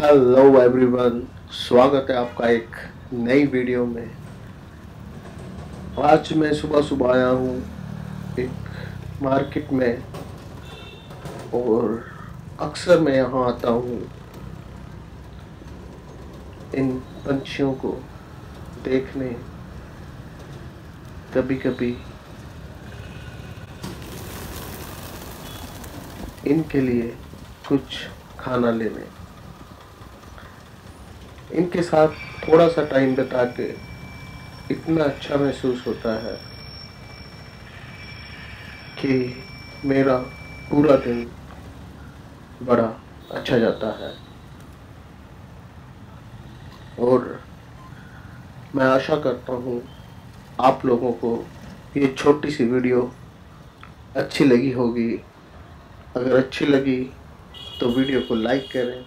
Hello everyone स्वागत है आपका एक नई वीडियो में। आज मैं सुबह सुबह आया हूँ एक मार्केट में और अक्सर मैं यहाँ आता हूँ इन पंछियों को देखने। कभी कभी इनके लिए कुछ खाना लेने। इनके साथ थोड़ा सा टाइम बिता के इतना अच्छा महसूस होता है कि मेरा पूरा दिन बड़ा अच्छा जाता है। और मैं आशा करता हूँ आप लोगों को ये छोटी सी वीडियो अच्छी लगी होगी। अगर अच्छी लगी तो वीडियो को लाइक करें।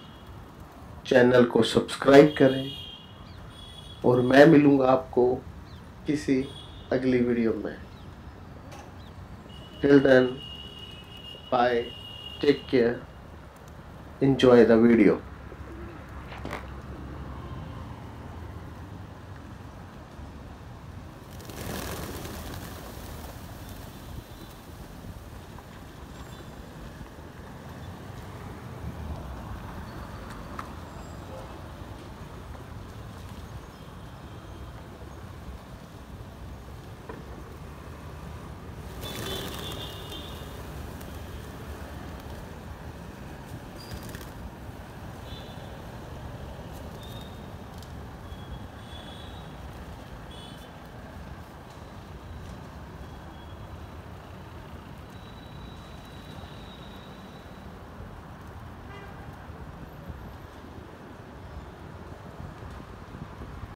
चैनल को सब्सक्राइब करें और मैं मिलूँगा आपको किसी अगली वीडियो में। Till then bye take care enjoy the video.